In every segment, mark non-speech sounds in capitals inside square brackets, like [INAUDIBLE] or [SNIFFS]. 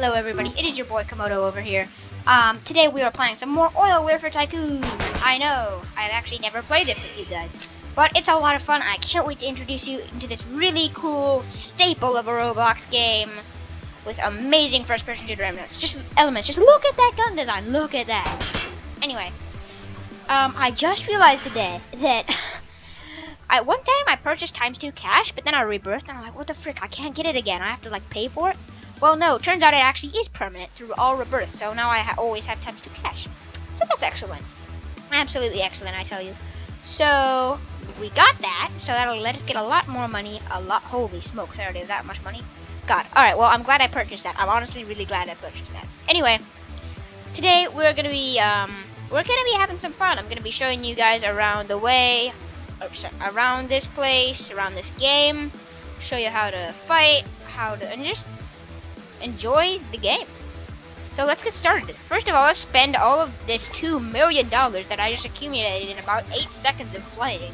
Hello everybody, it is your boy Komodo over here. Um, today we are playing some more Oil Warfare Tycoon. I know, I've actually never played this with you guys. But it's a lot of fun, I can't wait to introduce you into this really cool staple of a Roblox game with amazing first-person shooter elements. Just elements, just look at that gun design, look at that. Anyway, um, I just realized today that [LAUGHS] I one time I purchased times two cash, but then I rebirthed and I'm like, what the frick? I can't get it again. I have to like pay for it. Well, no, turns out it actually is permanent through all rebirths, so now I ha always have times two cash. So that's excellent. Absolutely excellent, I tell you. So, we got that, so that'll let us get a lot more money, a lot, holy smokes, I already have that much money. God, alright, well, I'm glad I purchased that. I'm honestly really glad I purchased that. Anyway, today we're gonna be, um, we're gonna be having some fun. I'm gonna be showing you guys around the way, sorry, around this place, around this game, show you how to fight, how to, and just enjoy the game. So let's get started. First of all, let's spend all of this $2 million that I just accumulated in about 8 seconds of playing.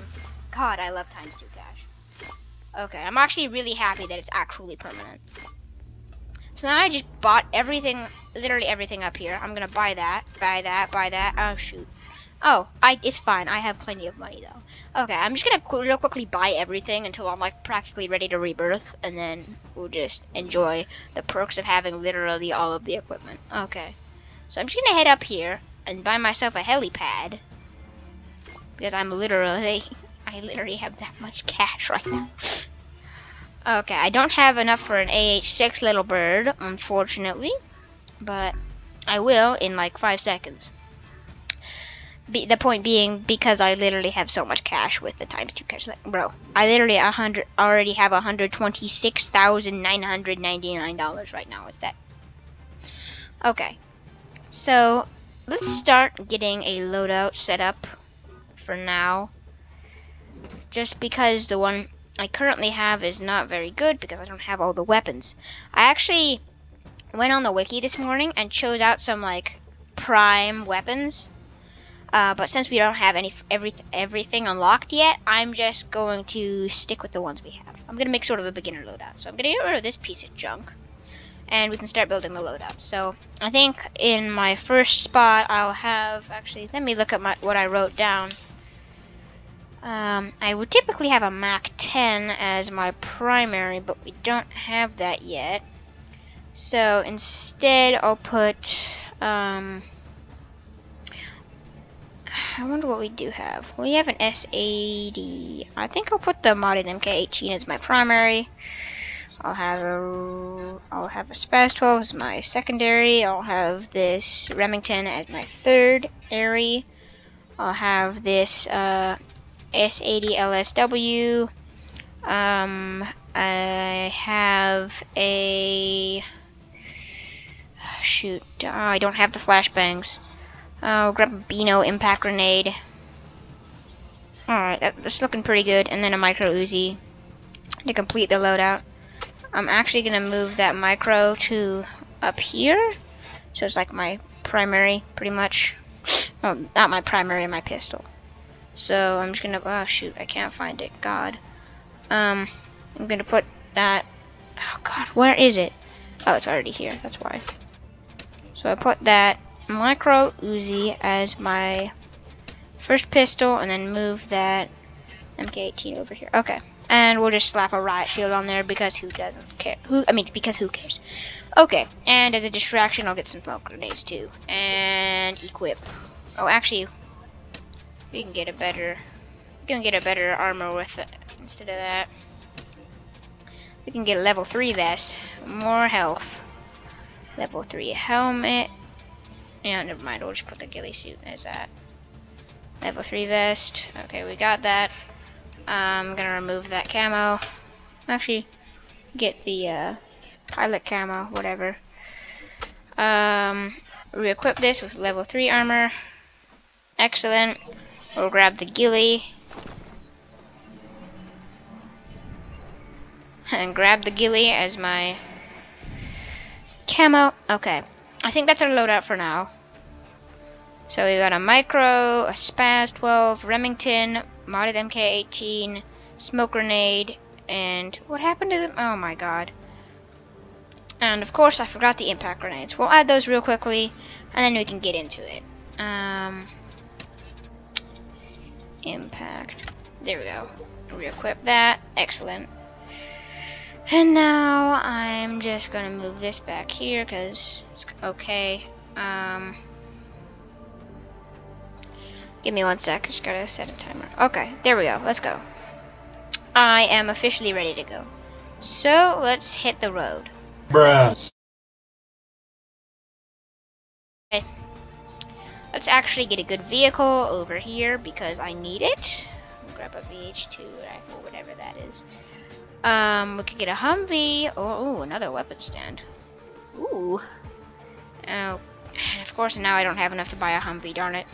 God, I love times 2 cash. Okay, I'm actually really happy that it's actually permanent. So now I just bought everything, literally everything up here. I'm gonna buy that, buy that, buy that. Oh, shoot. Oh, I it's fine. I have plenty of money though. Okay, I'm just gonna qu real quickly buy everything until I'm like practically ready to rebirth, and then we'll just enjoy the perks of having literally all of the equipment. Okay, so I'm just gonna head up here and buy myself a helipad because I'm literally [LAUGHS] I literally have that much cash right now. Okay, I don't have enough for an AH6 little bird, unfortunately, but I will in like five seconds. Be, the point being because I literally have so much cash with the times two cash. Like, bro, I literally a hundred already have hundred twenty six thousand nine hundred ninety nine dollars right now. Is that okay? So let's start getting a loadout set up for now. Just because the one I currently have is not very good because I don't have all the weapons. I actually went on the wiki this morning and chose out some like prime weapons uh, but since we don't have any every, everything unlocked yet, I'm just going to stick with the ones we have. I'm going to make sort of a beginner loadout. So I'm going to get rid of this piece of junk. And we can start building the loadout. So I think in my first spot, I'll have... Actually, let me look at my what I wrote down. Um, I would typically have a Mac 10 as my primary, but we don't have that yet. So instead, I'll put... Um, I wonder what we do have. We have an S80. I think I'll put the modded MK18 as my primary. I'll have a I'll have a Spaz 12 as my secondary. I'll have this Remington as my third airy. I'll have this uh, S80 LSW. Um, I have a shoot. Oh, I don't have the flashbangs. I'll grab a Beano impact grenade. Alright, that's looking pretty good. And then a micro Uzi to complete the loadout. I'm actually going to move that micro to up here. So it's like my primary, pretty much. [SNIFFS] Oh, not my primary, my pistol. So I'm just going to, oh shoot, I can't find it. God. Um, I'm going to put that, oh god, where is it? Oh, it's already here, that's why. So I put that micro Uzi as my first pistol and then move that MK18 over here. Okay. And we'll just slap a riot shield on there because who doesn't care? Who I mean because who cares? Okay, and as a distraction I'll get some smoke grenades too. And equip. Oh actually we can get a better we can get a better armor with it instead of that. We can get a level 3 vest. More health. Level 3 helmet. Yeah, never mind. We'll just put the ghillie suit as that. Level 3 vest. Okay, we got that. I'm gonna remove that camo. Actually, get the uh, pilot camo, whatever. Um, re-equip this with level 3 armor. Excellent. We'll grab the ghillie. [LAUGHS] And grab the ghillie as my camo. Okay. I think that's our loadout for now. So we got a micro, a Spaz 12, Remington, modded MK18, smoke grenade, and what happened to them? Oh my god. And of course, I forgot the impact grenades. We'll add those real quickly, and then we can get into it. Um, impact. There we go. Re-equip that. Excellent. And now I'm just gonna move this back here because it's okay. Um, give me one sec. I just gotta set a timer. Okay, there we go. Let's go. I am officially ready to go. So let's hit the road. Bruh. Okay. Let's actually get a good vehicle over here because I need it. Grab a VH2 rifle, whatever that is. Um, we could get a Humvee. Oh, ooh, another weapon stand. Ooh. Oh, and of course now I don't have enough to buy a Humvee, darn it.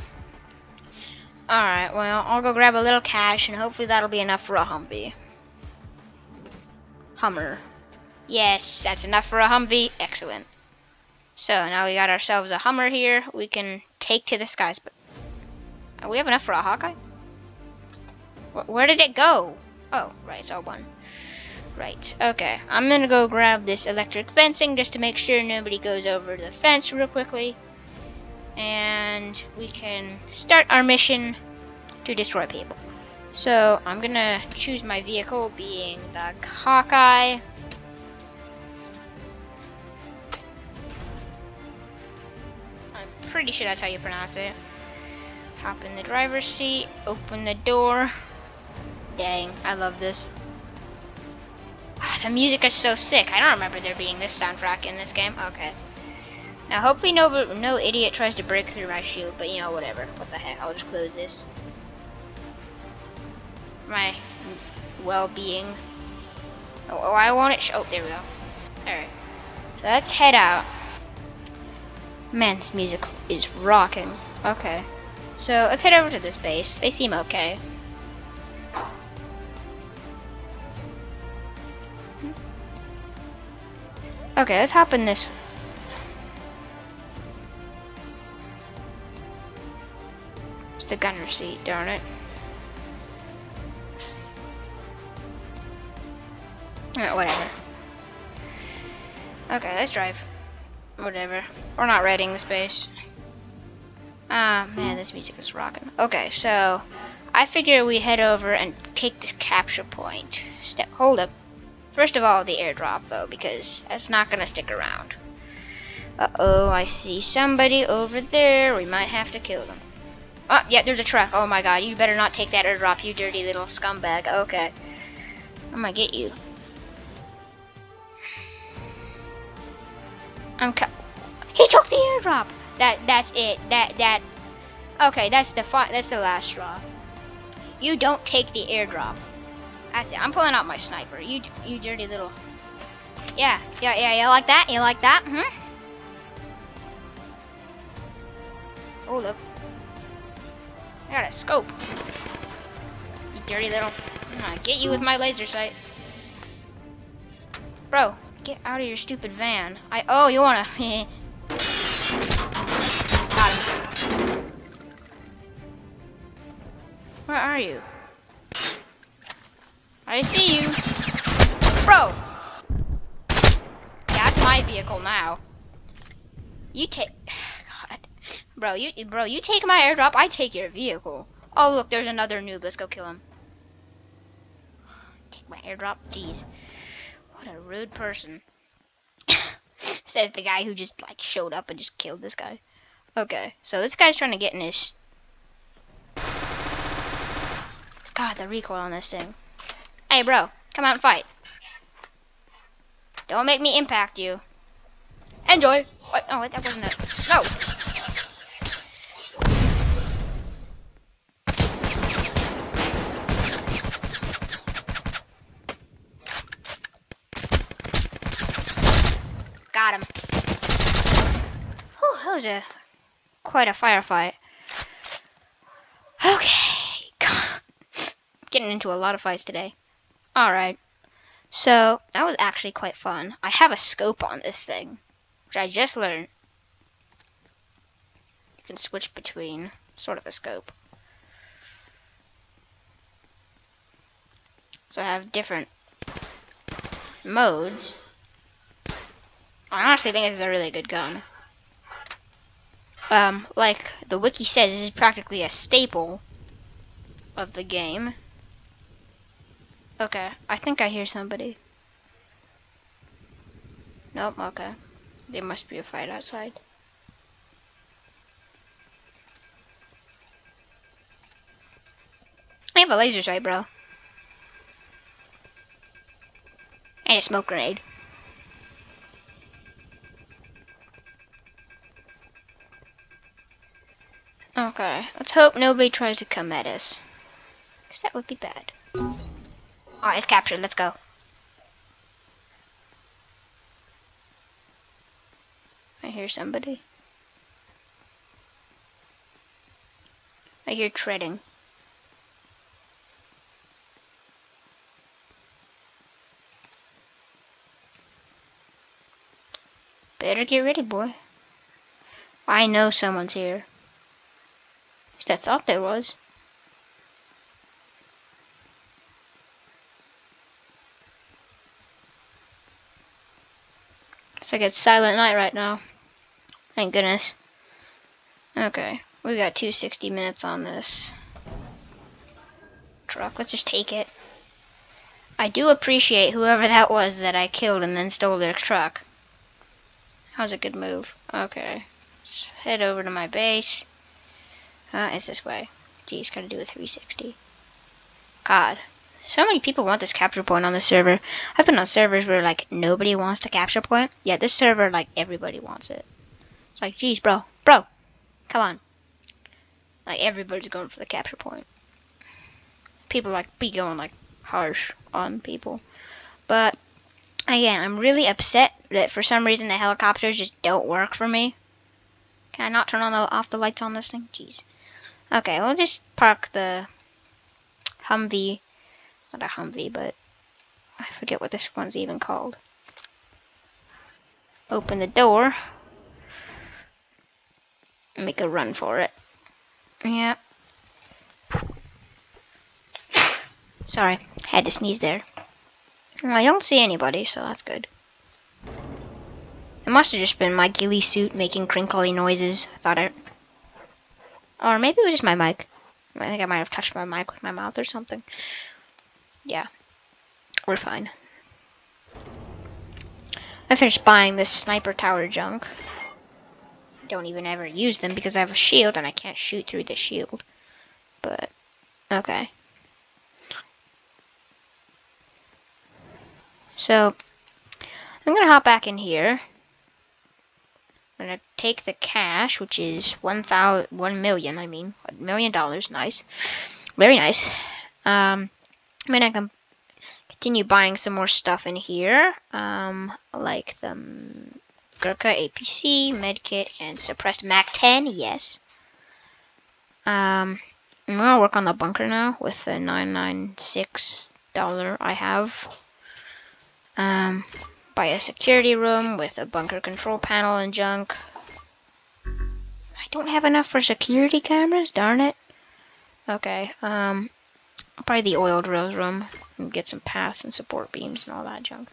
Alright, well, I'll go grab a little cash and hopefully that'll be enough for a Humvee. Hummer. Yes, that's enough for a Humvee. Excellent. So now we got ourselves a Hummer here. We can take to the skies. But we have enough for a Hawkei? Wh where did it go? Oh, right, it's all one. Right, okay. I'm gonna go grab this electric fencing just to make sure nobody goes over the fence real quickly. And we can start our mission to destroy people. So I'm gonna choose my vehicle being the Hawkei. I'm pretty sure that's how you pronounce it. Hop in the driver's seat, open the door. Dang, I love this. Ah, the music is so sick. I don't remember there being this soundtrack in this game. Okay. Now, hopefully no no idiot tries to break through my shield, but you know, whatever. What the heck, I'll just close this. For my well-being. Oh, oh, I want it. oh, there we go. Alright. So let's head out. Man, this music is rocking. Okay. So let's head over to this base. They seem okay. Hmm. Okay, let's hop in this. The gunner seat, darn it. Uh, whatever. Okay, let's drive. Whatever. We're not raiding the space. Ah, man, this music is rocking. Okay, so I figure we head over and take this capture point. Step. Hold up. First of all, the airdrop, though, because that's not going to stick around. Uh-oh, I see somebody over there. We might have to kill them. Oh, yeah, there's a truck. Oh, my God. You better not take that airdrop, you dirty little scumbag. Okay. I'm to get you. I'm He took the airdrop! That, that's it. That, that... Okay, that's the that's the last straw. You don't take the airdrop. That's it. I'm pulling out my sniper. You, you dirty little. Yeah, yeah, yeah. You like that? You like that? Hmm. Oh look. I got a scope. You dirty little. I'm gonna get you with my laser sight. Bro, get out of your stupid van. I. Oh, you wanna? [LAUGHS] got him. Where are you? I see you. Bro! That's my vehicle now. You take... Bro, you bro, you take my airdrop, I take your vehicle. Oh, look, there's another noob. Let's go kill him. [SIGHS] Take my airdrop? Jeez. What a rude person. [COUGHS] Says the guy who just, like, showed up and just killed this guy. Okay, so this guy's trying to get in his... God, the recoil on this thing. Hey, bro, come out and fight. Don't make me impact you. Enjoy. What? Oh, that wasn't it. No. Got him. Whew, that was a quite a firefight. Okay. Getting into a lot of fights today. Alright. So, that was actually quite fun. I have a scope on this thing, which I just learned. You can switch between sort of a scope. So I have different modes. I honestly think this is a really good gun. Um, like the wiki says, this is practically a staple of the game. Okay, I think I hear somebody. Nope, okay. There must be a fight outside. I have a laser sight, bro. And a smoke grenade. Okay, let's hope nobody tries to come at us. Because that would be bad. Alright, it's captured. Let's go. I hear somebody. I hear treading. Better get ready, boy. I know someone's here. I thought there was. It's like it's silent night right now. Thank goodness. Okay, we got 260 minutes on this truck. Let's just take it. I do appreciate whoever that was that I killed and then stole their truck. That was a good move. Okay, let's head over to my base. Uh, it's this way. Geez, gotta do a 360. God, so many people want this capture point on the server. I've been on servers where like nobody wants the capture point. Yeah, this server like everybody wants it. It's like, geez, bro, bro, come on. Like everybody's going for the capture point. People like be going like harsh on people, but again, I'm really upset that for some reason the helicopters just don't work for me. Can I not turn on the off the lights on this thing? Jeez. Okay, we'll just park the Humvee it's not a Humvee, but I forget what this one's even called. Open the door. Make a run for it. Yeah. Sorry, had to sneeze there. I don't see anybody, so that's good. It must have just been my ghillie suit making crinkly noises. I thought it... Or maybe it was just my mic. I think I might have touched my mic with my mouth or something yeah, we're fine. I finished buying this sniper tower junk. Don't even ever use them because I have a shield and I can't shoot through the shield. But, okay. So, I'm gonna hop back in here. I'm gonna take the cash, which is one thousand, one million. I mean, a million dollars. Nice, very nice. Um, I mean, I can continue buying some more stuff in here, um, like the Gurkha APC, Medkit, and suppressed MAC-10, yes. Um, I'm gonna work on the bunker now with the 996 dollar I have. Um, buy a security room with a bunker control panel and junk. I don't have enough for security cameras, darn it. Okay, um, Probably the oil drills room and get some paths and support beams and all that junk.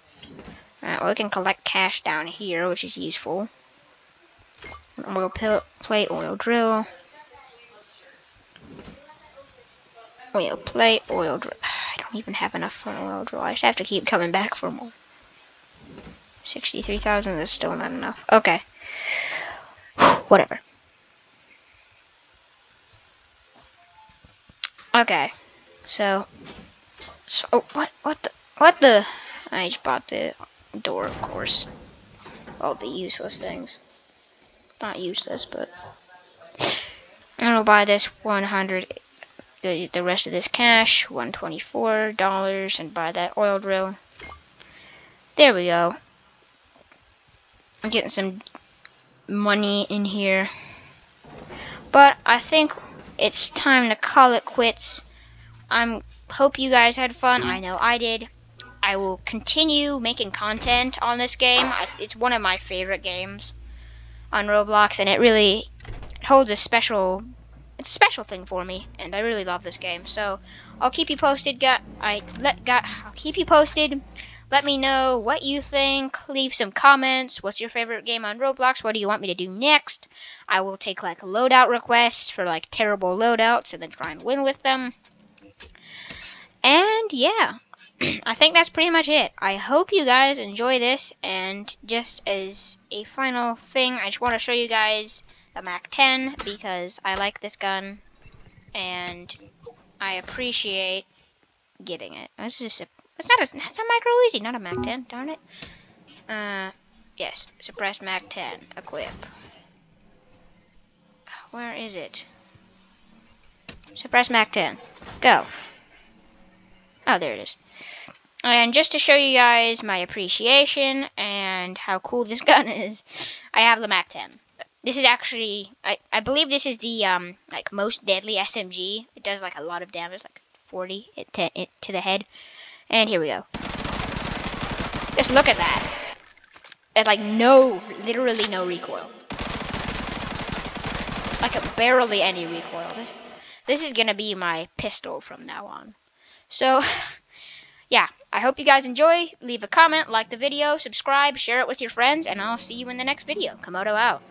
Alright, well we can collect cash down here, which is useful. An oil plate, oil drill. Oil plate, oil drill. [SIGHS] I don't even have enough for an oil drill. I just have to keep coming back for more. 63,000 is still not enough. Okay. [SIGHS] Whatever. Okay. So, so oh, what, what the, what the? I just bought the door, of course. All the useless things. It's not useless, but I'm gonna buy this 100. The the rest of this cash, 124 dollars, and buy that oil drill. There we go. I'm getting some money in here. But I think it's time to call it quits. I'm hope you guys had fun. I know I did. I will continue making content on this game. It's one of my favorite games on Roblox, and it really holds a special it's a special thing for me, and I really love this game. So I'll keep you posted. Got I let got I'll keep you posted. Let me know what you think. Leave some comments. What's your favorite game on Roblox? What do you want me to do next? I will take like loadout requests for like terrible loadouts and then try and win with them. And yeah, [CLEARS THROAT] I think that's pretty much it. I hope you guys enjoy this. And just as a final thing, I just want to show you guys the MAC-10 because I like this gun and I appreciate getting it. This is a it's not a, it's a micro Uzi, not a MAC-10, darn it. Uh, yes, suppressed MAC-10, equip. Where is it? Suppress MAC-10, go. Oh, there it is. And just to show you guys my appreciation and how cool this [LAUGHS] gun is, I have the MAC-10. This is actually, I, I believe this is the um like most deadly SMG. It does like a lot of damage, like 40 it to, it, to the head. And here we go. Just look at that. It's like no, literally no recoil. Like a barely any recoil. This, this is gonna be my pistol from now on. So, [SIGHS] yeah, I hope you guys enjoy. Leave a comment, like the video, subscribe, share it with your friends, and I'll see you in the next video. Komodo out.